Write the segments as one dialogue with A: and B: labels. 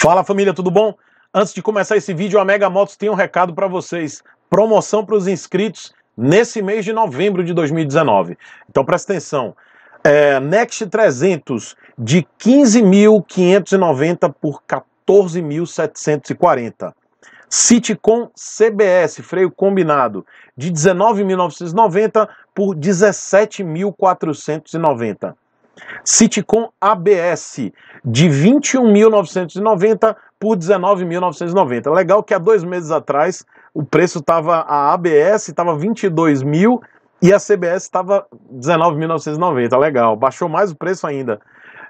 A: Fala família, tudo bom? Antes de começar esse vídeo, a Mega Motos tem um recado para vocês. Promoção para os inscritos nesse mês de novembro de 2019. Então presta atenção. É, Next 300 de 15.590 por 14.740. Citicom CBS, freio combinado, de 19.990 por 17.490. Citicom ABS, de 21.990 por 19.990. Legal que há dois meses atrás o preço estava, a ABS estava 22 mil e a CBS estava 19.990. Legal, baixou mais o preço ainda.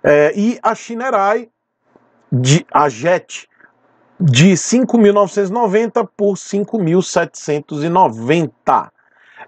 A: É, e a Shinerai, de, a Jet, de 5.990 por 5.790.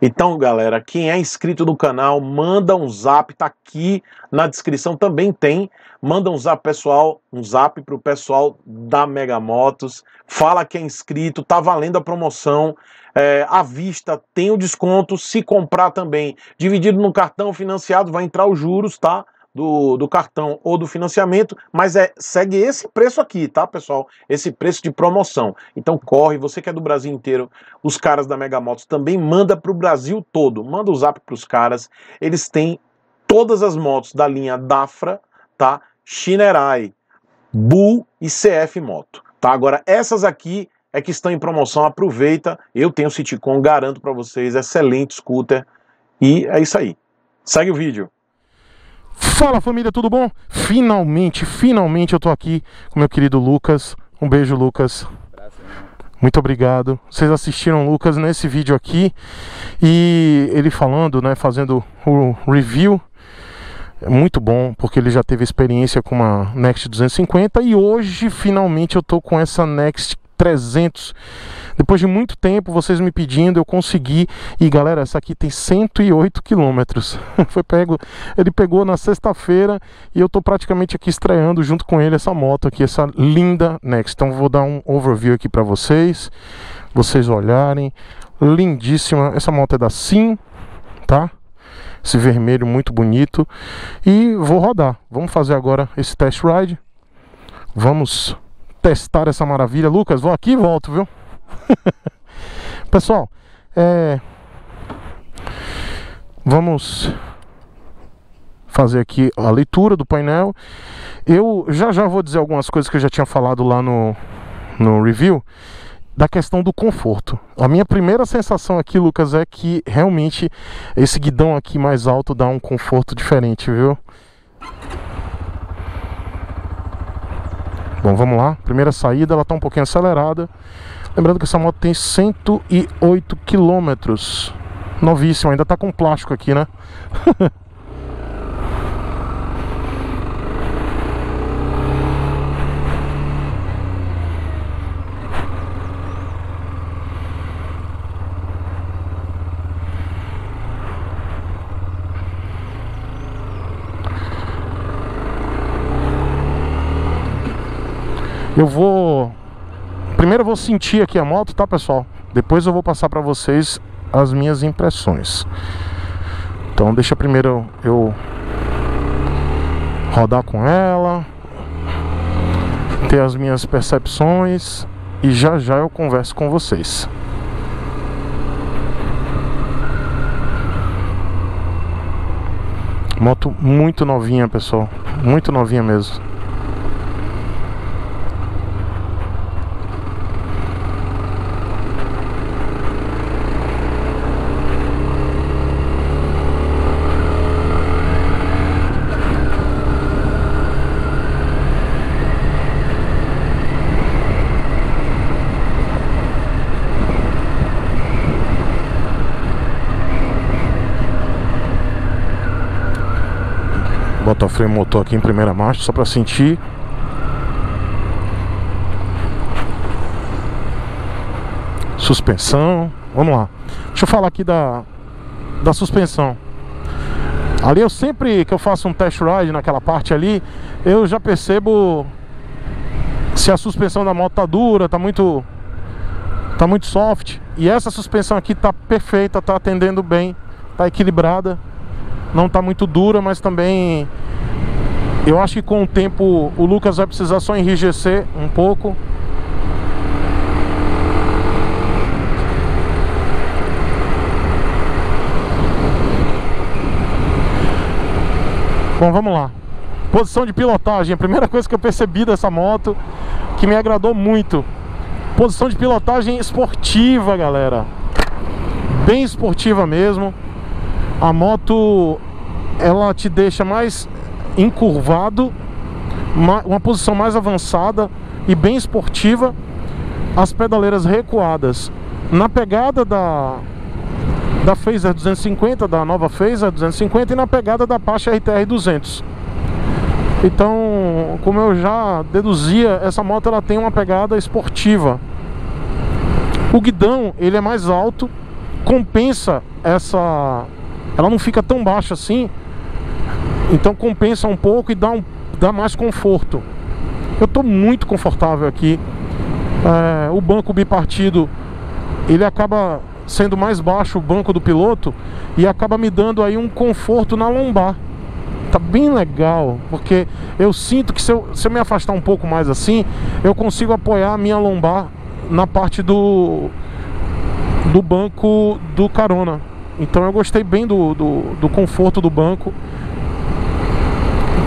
A: Então, galera, quem é inscrito no canal, manda um zap, tá aqui na descrição também tem. Manda um zap pessoal, um zap pro pessoal da Mega Motos. Fala que é inscrito, tá valendo a promoção. É, à vista tem o desconto. Se comprar também, dividido no cartão financiado, vai entrar os juros, tá? Do, do cartão ou do financiamento, mas é segue esse preço aqui, tá, pessoal? Esse preço de promoção. Então corre, você que é do Brasil inteiro, os caras da Mega Motos também manda para o Brasil todo. Manda o zap para os caras. Eles têm todas as motos da linha Dafra, tá? Shinerai, Bull e CF Moto, tá? Agora essas aqui é que estão em promoção, aproveita. Eu tenho o Citicom, garanto para vocês, excelente scooter. E é isso aí. Segue o vídeo.
B: Fala família, tudo bom? Finalmente, finalmente eu tô aqui com meu querido Lucas. Um beijo, Lucas. Muito obrigado. Vocês assistiram o Lucas nesse vídeo aqui e ele falando, né, fazendo o review. É muito bom, porque ele já teve experiência com uma Next 250 e hoje finalmente eu tô com essa Next 300 depois de muito tempo, vocês me pedindo, eu consegui. E galera, essa aqui tem 108 quilômetros. Foi pego, ele pegou na sexta-feira e eu tô praticamente aqui estreando junto com ele essa moto aqui, essa linda Next. Então vou dar um overview aqui para vocês, vocês olharem. Lindíssima. Essa moto é da Sim, tá? Esse vermelho muito bonito. E vou rodar. Vamos fazer agora esse test ride. Vamos testar essa maravilha. Lucas, vou aqui e volto, viu? Pessoal, é... vamos fazer aqui a leitura do painel. Eu já já vou dizer algumas coisas que eu já tinha falado lá no, no review da questão do conforto. A minha primeira sensação aqui, Lucas, é que realmente esse guidão aqui mais alto dá um conforto diferente, viu? Bom, vamos lá. Primeira saída, ela está um pouquinho acelerada. Lembrando que essa moto tem 108 quilômetros. Novíssima, ainda tá com plástico aqui, né? Eu vou Primeiro eu vou sentir aqui a moto, tá pessoal? Depois eu vou passar para vocês as minhas impressões. Então deixa primeiro eu rodar com ela, ter as minhas percepções e já já eu converso com vocês. Moto muito novinha, pessoal, muito novinha mesmo. Botar o freio motor aqui em primeira marcha só para sentir. Suspensão. Vamos lá. Deixa eu falar aqui da, da suspensão. Ali eu sempre que eu faço um test ride naquela parte ali, eu já percebo se a suspensão da moto tá dura, tá muito tá muito soft. E essa suspensão aqui tá perfeita, tá atendendo bem, tá equilibrada não está muito dura, mas também Eu acho que com o tempo o Lucas vai precisar só enrijecer um pouco. Bom, vamos lá. Posição de pilotagem, a primeira coisa que eu percebi dessa moto que me agradou muito. Posição de pilotagem esportiva, galera. Bem esportiva mesmo. A moto ela te deixa mais encurvado, uma posição mais avançada e bem esportiva. As pedaleiras recuadas na pegada da da Phaser 250, da nova Phaser 250 e na pegada da Apache RTR 200. Então, como eu já deduzia, essa moto ela tem uma pegada esportiva. O guidão, ele é mais alto, compensa essa ela não fica tão baixa assim então compensa um pouco e dá, um, dá mais conforto. Eu estou muito confortável aqui. É, o banco bipartido ele acaba sendo mais baixo o banco do piloto e acaba me dando aí um conforto na lombar. Tá bem legal porque eu sinto que se eu, se eu me afastar um pouco mais assim eu consigo apoiar a minha lombar na parte do do banco do carona então eu gostei bem do, do, do conforto do banco.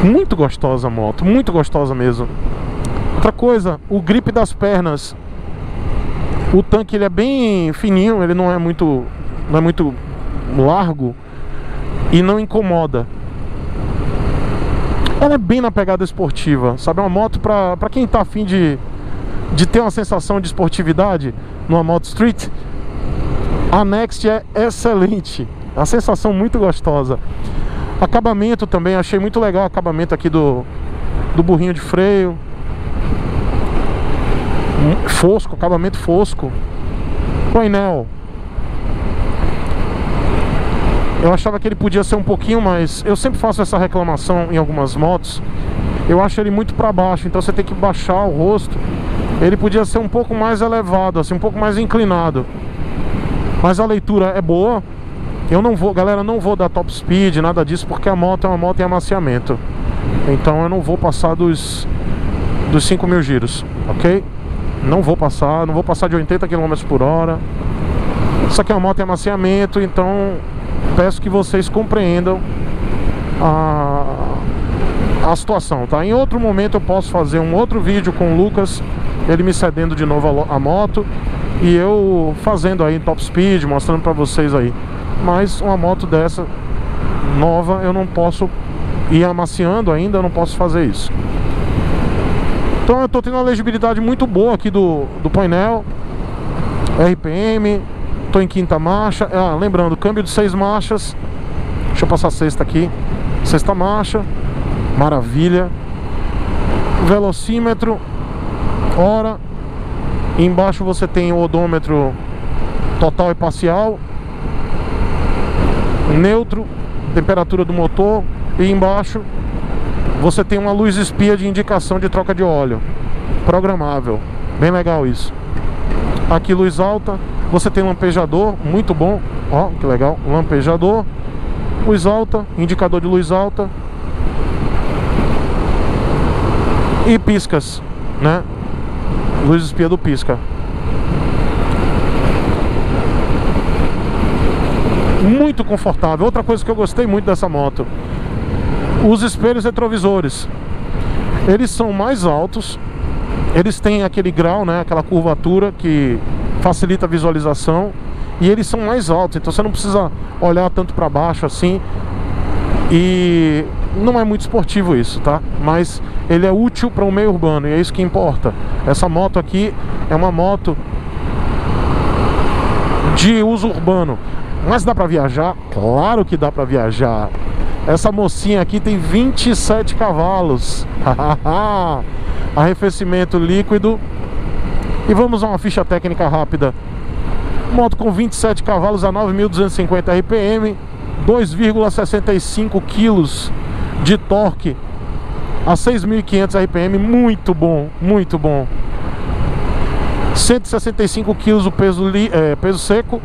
B: Muito gostosa a moto, muito gostosa mesmo. Outra coisa, o grip das pernas. O tanque ele é bem fininho, ele não é muito não é muito largo e não incomoda. Ela é bem na pegada esportiva, sabe? É uma moto pra quem tá afim de, de ter uma sensação de esportividade numa moto street, a Next é excelente, a sensação muito gostosa. Acabamento também, achei muito legal o acabamento aqui do, do burrinho de freio. Fosco, acabamento fosco. Painel. Eu achava que ele podia ser um pouquinho mais. Eu sempre faço essa reclamação em algumas motos. Eu acho ele muito para baixo, então você tem que baixar o rosto. Ele podia ser um pouco mais elevado, assim, um pouco mais inclinado. Mas a leitura é boa. Eu não vou, galera, não vou dar top speed, nada disso, porque a moto é uma moto em amaciamento. Então eu não vou passar dos, dos 5 mil giros, ok? Não vou passar, não vou passar de 80 km por hora. Isso aqui é uma moto em amaciamento, então peço que vocês compreendam a, a situação, tá? Em outro momento eu posso fazer um outro vídeo com o Lucas, ele me cedendo de novo a, a moto e eu fazendo aí top speed, mostrando pra vocês aí. Mas uma moto dessa nova eu não posso ir amaciando ainda, eu não posso fazer isso. Então eu tô tendo uma legibilidade muito boa aqui do, do painel. RPM, tô em quinta marcha. Ah, Lembrando, câmbio de seis marchas. Deixa eu passar a sexta aqui. Sexta marcha, maravilha. Velocímetro, hora Embaixo você tem o odômetro total e parcial Neutro Temperatura do motor E embaixo você tem uma luz espia de indicação de troca de óleo. Programável. Bem legal isso. Aqui luz alta Você tem lampejador, muito bom. Ó, que legal, lampejador Luz alta, indicador de luz alta. E piscas, né? Luz espia do pisca. Muito confortável. Outra coisa que eu gostei muito dessa moto, os espelhos retrovisores. Eles são mais altos, eles têm aquele grau, né, aquela curvatura que facilita a visualização e eles são mais altos, então você não precisa olhar tanto para baixo assim. E não é muito esportivo isso, tá? Mas ele é útil para o meio urbano e é isso que importa. Essa moto aqui é uma moto de uso urbano. Mas dá para viajar? Claro que dá para viajar. Essa mocinha aqui tem 27 cavalos. Arrefecimento líquido. E vamos a uma ficha técnica rápida. Moto com 27 cavalos a 9.250 RPM, 2,65 quilos de torque a 6.500 RPM, muito bom, muito bom. 165 kg o peso, é, peso seco,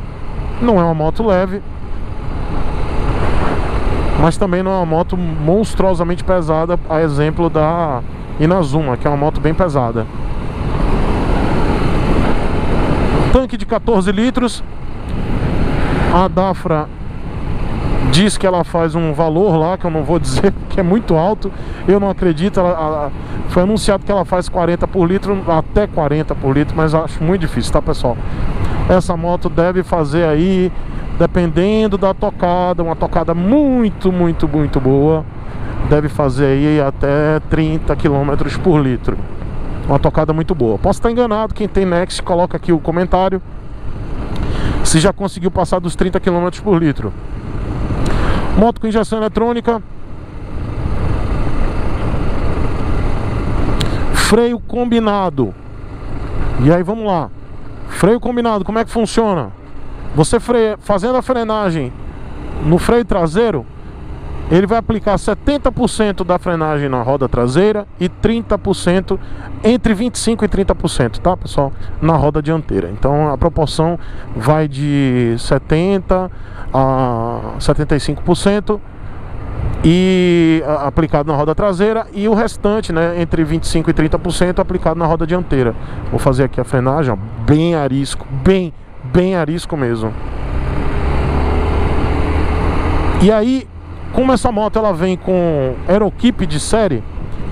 B: não é uma moto leve. Mas também não é uma moto monstruosamente pesada, a exemplo da Inazuma, que é uma moto bem pesada. Tanque de 14 litros. A Dafra diz que ela faz um valor lá que eu não vou dizer que é muito alto. Eu não acredito. Ela, ela, foi anunciado que ela faz 40 por litro, até 40 por litro, mas acho muito difícil, tá pessoal? Essa moto deve fazer aí, dependendo da tocada, uma tocada muito, muito, muito boa, deve fazer aí até 30 km por litro. Uma tocada muito boa. Posso estar enganado, quem tem Next coloca aqui o comentário. Se já conseguiu passar dos 30 km por litro. Moto com injeção eletrônica. Freio combinado. E aí vamos lá. Freio combinado, como é que funciona? Você freia, fazendo a frenagem no freio traseiro, ele vai aplicar 70% da frenagem na roda traseira e 30%, entre 25% e 30%, tá pessoal? Na roda dianteira. Então a proporção vai de 70% a 75% e aplicado na roda traseira e o restante, né, entre 25 e 30% aplicado na roda dianteira. Vou fazer aqui a frenagem, ó, bem arisco, bem, bem arisco mesmo. E aí como essa moto ela vem com aeroquipe de série,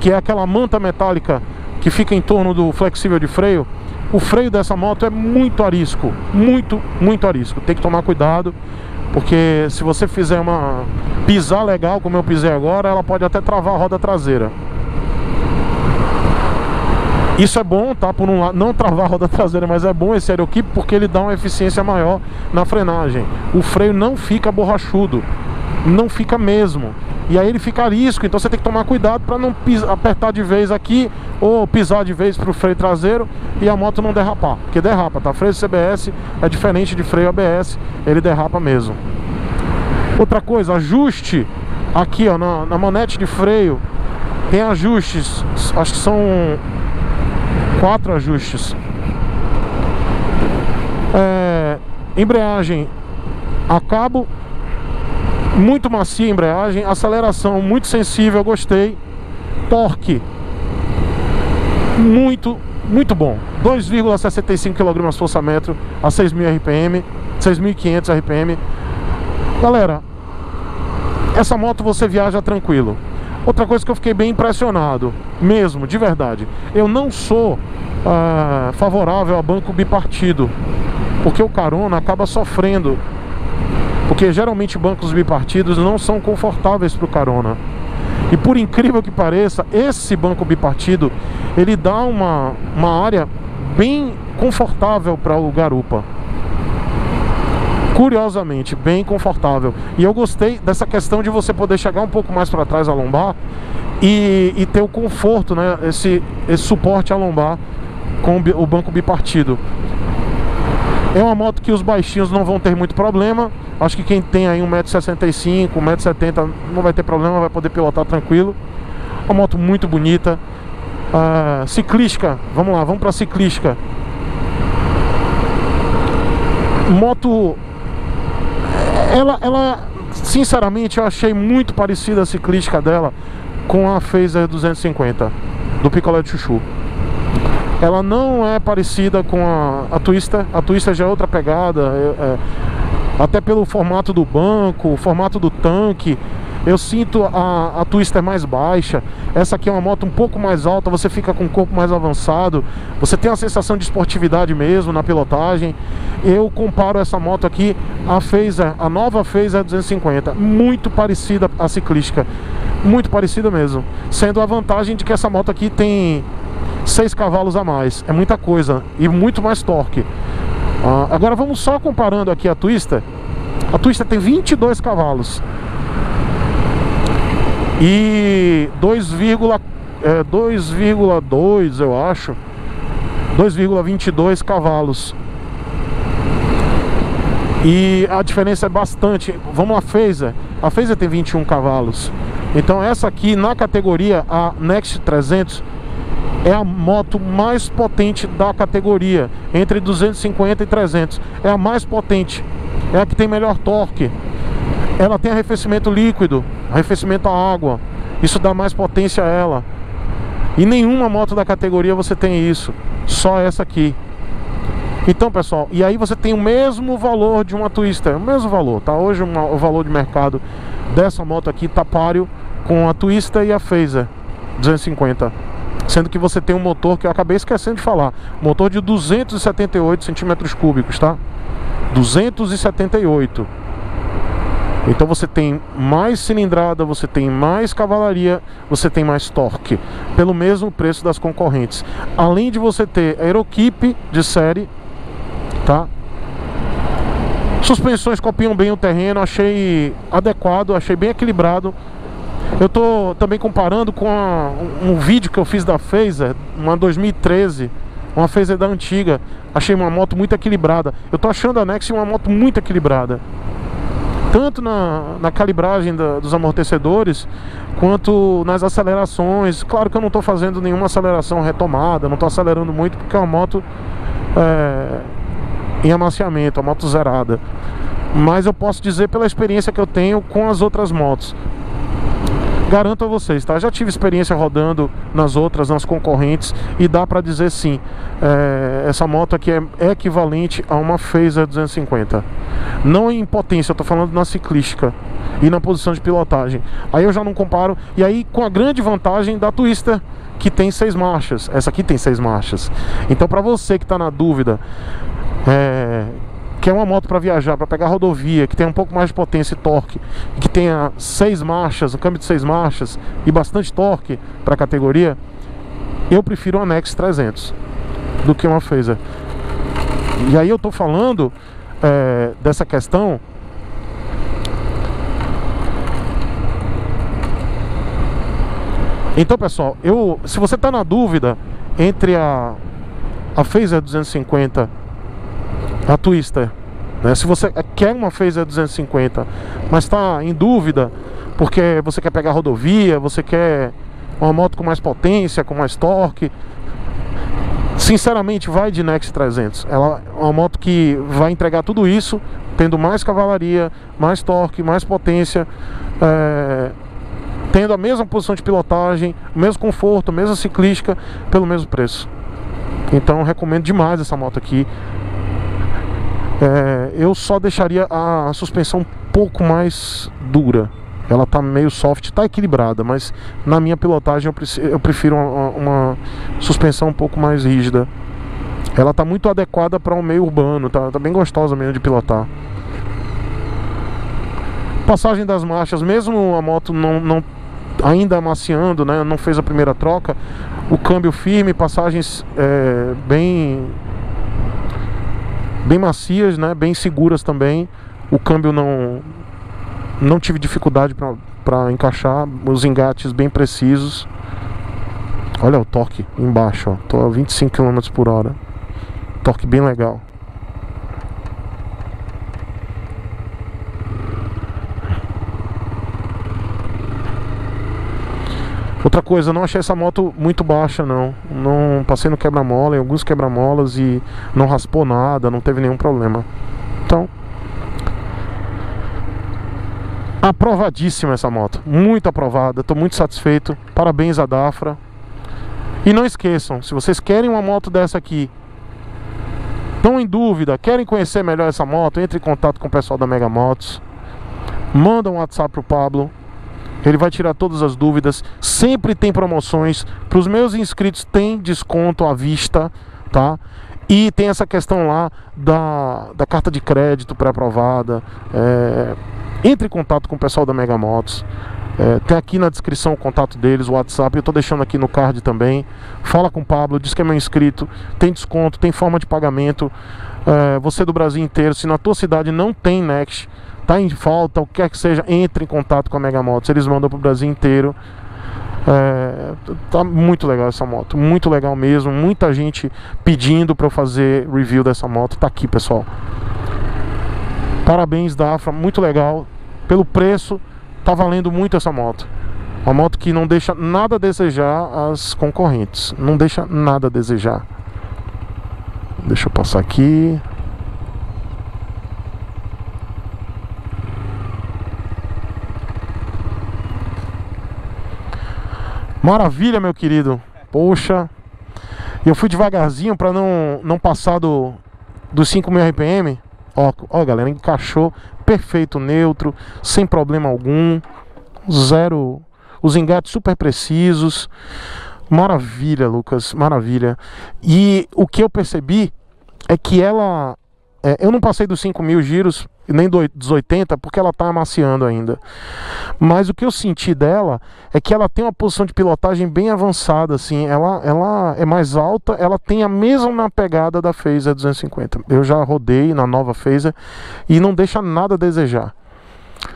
B: que é aquela manta metálica que fica em torno do flexível de freio, o freio dessa moto é muito arisco, muito, muito arisco. Tem que tomar cuidado, porque se você fizer uma pisar legal, como eu pisei agora, ela pode até travar a roda traseira. Isso é bom, tá? Por um lado, não travar a roda traseira, mas é bom esse aeroquipe porque ele dá uma eficiência maior na frenagem. O freio não fica borrachudo não fica mesmo. E aí ele fica arisco, então você tem que tomar cuidado para não pisar, apertar de vez aqui ou pisar de vez para o freio traseiro e a moto não derrapar, porque derrapa, tá? Freio CBS é diferente de freio ABS, ele derrapa mesmo. Outra coisa, ajuste aqui ó, na, na manete de freio tem ajustes, acho que são quatro ajustes. É, embreagem a cabo muito macia a embreagem, aceleração muito sensível, gostei. Torque muito, muito bom. 2,65 kg força metro a 6.000 RPM, 6.500 RPM. Galera, essa moto você viaja tranquilo. Outra coisa que eu fiquei bem impressionado, mesmo, de verdade. Eu não sou uh, favorável a banco bipartido, porque o carona acaba sofrendo porque geralmente bancos bipartidos não são confortáveis para o carona. E por incrível que pareça, esse banco bipartido ele dá uma, uma área bem confortável para o garupa. Curiosamente, bem confortável. E eu gostei dessa questão de você poder chegar um pouco mais para trás a lombar e, e, ter o conforto, né? Esse, esse suporte a lombar com o banco bipartido. É uma moto que os baixinhos não vão ter muito problema. Acho que quem tem aí 1,65m, 1,70m não vai ter problema, vai poder pilotar tranquilo. Uma moto muito bonita. Uh, ciclística, vamos lá, vamos para ciclística. Moto. Ela, ela, sinceramente, eu achei muito parecida a ciclística dela com a Phaser 250 do Picolé de Chuchu. Ela não é parecida com a, a Twister. A Twister já é outra pegada. É, é, até pelo formato do banco, o formato do tanque. Eu sinto a, a Twister mais baixa. Essa aqui é uma moto um pouco mais alta, você fica com o corpo mais avançado. Você tem a sensação de esportividade mesmo na pilotagem. Eu comparo essa moto aqui a Phaser, a nova Phaser 250, muito parecida à ciclística. Muito parecida mesmo. Sendo a vantagem de que essa moto aqui tem 6 cavalos a mais. É muita coisa e muito mais torque. Ah, agora vamos só comparando aqui a Twister. A Twister tem 22 cavalos. E 2,2 é, 2,2 eu acho 2,22 cavalos E a diferença é bastante Vamos lá, Phaser A Phaser tem 21 cavalos Então essa aqui na categoria A Next 300 é a moto mais potente da categoria, entre 250 e 300. É a mais potente, é a que tem melhor torque. Ela tem arrefecimento líquido, arrefecimento à água. Isso dá mais potência a ela. E nenhuma moto da categoria você tem isso. Só essa aqui. Então, pessoal, e aí você tem o mesmo valor de uma Twister, o mesmo valor, tá? Hoje o valor de mercado dessa moto aqui tá páreo com a Twister e a Phaser 250. Sendo que você tem um motor que eu acabei esquecendo de falar, motor de 278 centímetros cúbicos, tá? 278. Então você tem mais cilindrada, você tem mais cavalaria, você tem mais torque, pelo mesmo preço das concorrentes. Além de você ter aeroquipe de série, tá? Suspensões copiam bem o terreno, achei adequado, achei bem equilibrado. Eu tô também comparando com a, um, um vídeo que eu fiz da Phaser, uma 2013, uma Phaser da antiga. Achei uma moto muito equilibrada. Eu tô achando a Nex uma moto muito equilibrada tanto na, na calibragem da, dos amortecedores quanto nas acelerações. Claro que eu não estou fazendo nenhuma aceleração retomada, não estou acelerando muito porque é uma moto é, em amaciamento, uma moto zerada. Mas eu posso dizer pela experiência que eu tenho com as outras motos. Garanto a vocês, tá? Já tive experiência rodando nas outras, nas concorrentes e dá para dizer sim, é, essa moto aqui é, equivalente a uma Phaser 250. Não em potência, eu tô falando na ciclística e na posição de pilotagem. Aí eu já não comparo, e aí com a grande vantagem da Twister, que tem seis marchas. Essa aqui tem seis marchas. Então para você que está na dúvida, é, que é uma moto para viajar, para pegar rodovia, que tem um pouco mais de potência e torque, que tenha seis marchas, um câmbio de seis marchas e bastante torque para a categoria, eu prefiro uma Nex 300 do que uma Phaser. E aí eu tô falando é, dessa questão Então, pessoal, eu, se você está na dúvida entre a, a Phaser 250 a Twister. Né? Se você quer uma Phaser 250, mas está em dúvida porque você quer pegar rodovia, você quer uma moto com mais potência, com mais torque, sinceramente vai de Next 300. Ela é uma moto que vai entregar tudo isso, tendo mais cavalaria, mais torque, mais potência, é, tendo a mesma posição de pilotagem, o mesmo conforto, a mesma ciclística, pelo mesmo preço. Então recomendo demais essa moto aqui. É, eu só deixaria a suspensão um pouco mais dura. Ela tá meio soft, tá equilibrada, mas na minha pilotagem eu, prefiro uma, uma, suspensão um pouco mais rígida. Ela tá muito adequada para um meio urbano, tá, tá bem gostosa mesmo de pilotar. Passagem das marchas, mesmo a moto não, não ainda amaciando, né, não fez a primeira troca, o câmbio firme, passagens é, bem bem macias, né? Bem seguras também. O câmbio não não tive dificuldade para encaixar, os engates bem precisos. Olha o torque embaixo, ó. Tô a 25 km por hora. Torque bem legal. Outra coisa, não achei essa moto muito baixa não. Não passei no quebra-mola, em alguns quebra-molas e não raspou nada, não teve nenhum problema. Então, aprovadíssima essa moto, muito aprovada, estou muito satisfeito. Parabéns a Dafra. E não esqueçam, se vocês querem uma moto dessa aqui, estão em dúvida, querem conhecer melhor essa moto, entre em contato com o pessoal da Mega Motos. Manda um WhatsApp pro Pablo, ele vai tirar todas as dúvidas. Sempre tem promoções. Para os meus inscritos tem desconto à vista, tá? E tem essa questão lá da, da carta de crédito pré-aprovada. É, entre em contato com o pessoal da Mega Motos. É, tem aqui na descrição o contato deles, o WhatsApp, eu estou deixando aqui no card também. Fala com o Pablo, diz que é meu inscrito, tem desconto, tem forma de pagamento. É, você do Brasil inteiro, se na tua cidade não tem Next, tá em falta, o que quer que seja, entre em contato com a Mega Motos. Eles mandam pro Brasil inteiro. É, tá muito legal essa moto, muito legal mesmo. Muita gente pedindo para eu fazer review dessa moto. Tá aqui, pessoal. Parabéns, Dafra, muito legal. Pelo preço, tá valendo muito essa moto. Uma moto que não deixa nada a desejar as concorrentes. Não deixa nada a desejar. Deixa eu passar aqui. Maravilha, meu querido. Poxa. Eu fui devagarzinho para não, não passar do, dos 5.000 RPM. Ó, ó, galera, encaixou perfeito, neutro, sem problema algum. Zero. Os engates super precisos. Maravilha, Lucas, maravilha. E o que eu percebi é que ela. É, eu não passei dos 5 mil giros, nem dos 80, porque ela está amaciando ainda. Mas o que eu senti dela é que ela tem uma posição de pilotagem bem avançada, assim. Ela, ela é mais alta, ela tem a mesma pegada da Phaser 250. Eu já rodei na nova Phaser e não deixa nada a desejar.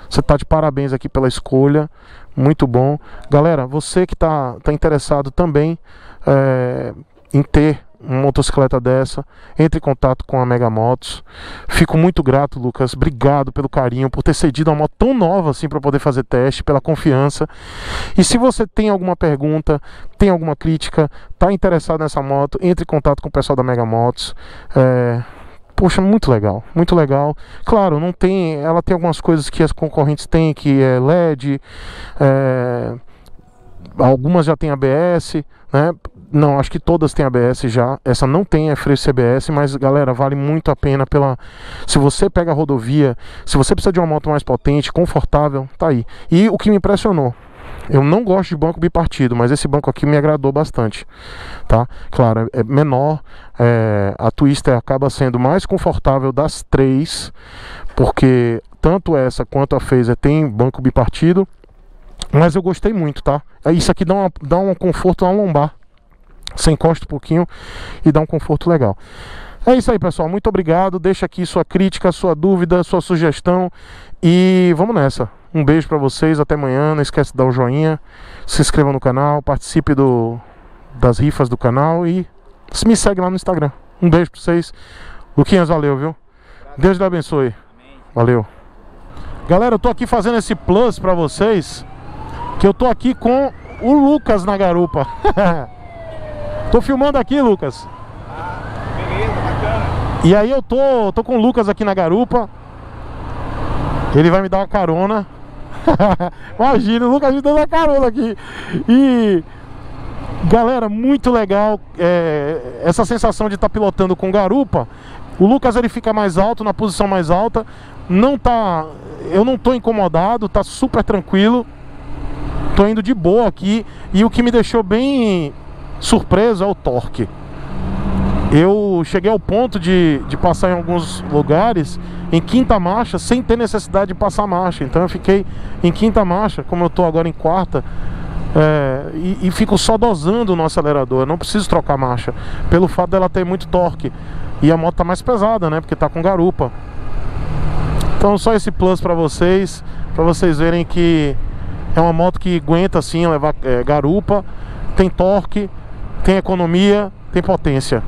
B: Você está de parabéns aqui pela escolha, muito bom. Galera, você que está tá interessado também é, em ter uma motocicleta dessa, entre em contato com a Mega Motos. Fico muito grato, Lucas. Obrigado pelo carinho, por ter cedido uma moto tão nova assim para poder fazer teste, pela confiança. E se você tem alguma pergunta, tem alguma crítica, está interessado nessa moto, entre em contato com o pessoal da Mega Motos. É... Poxa, muito legal, muito legal. Claro, não tem, ela tem algumas coisas que as concorrentes têm, que é LED, é, algumas já tem ABS, né? Não, acho que todas têm ABS já. Essa não tem é freio CBS, mas galera, vale muito a pena pela. Se você pega a rodovia, se você precisa de uma moto mais potente, confortável, tá aí. E o que me impressionou, eu não gosto de banco bipartido, mas esse banco aqui me agradou bastante, tá? Claro, é menor, é, a Twister acaba sendo mais confortável das três, porque tanto essa quanto a Phaser tem banco bipartido, mas eu gostei muito, tá? Isso aqui dá, uma, dá um conforto na lombar, você encosta um pouquinho e dá um conforto legal. É isso aí, pessoal. Muito obrigado. Deixa aqui sua crítica, sua dúvida, sua sugestão e vamos nessa. Um beijo para vocês. Até amanhã. Não esquece de dar o joinha, se inscreva no canal, participe do, das rifas do canal e me segue lá no Instagram. Um beijo para vocês. Luquinhas, valeu, viu? Deus te abençoe. Valeu. Galera, eu tô aqui fazendo esse plus para vocês, que eu tô aqui com o Lucas na garupa. tô filmando aqui, Lucas. E aí eu tô, tô com o Lucas aqui na garupa. Ele vai me dar uma carona. Imagina, o Lucas me dando uma carona aqui. E galera, muito legal é, essa sensação de estar tá pilotando com garupa. O Lucas ele fica mais alto, na posição mais alta. Não tá, eu não tô incomodado, tá super tranquilo. Tô indo de boa aqui e o que me deixou bem surpreso é o torque eu cheguei ao ponto de, de passar em alguns lugares em quinta marcha sem ter necessidade de passar marcha. Então eu fiquei em quinta marcha, como eu estou agora em quarta, é, e, e, fico só dosando no acelerador. Eu não preciso trocar marcha, pelo fato dela ter muito torque. E a moto tá mais pesada, né? Porque tá com garupa. Então só esse plus para vocês, para vocês verem que é uma moto que aguenta assim levar é, garupa, tem torque, tem economia, tem potência.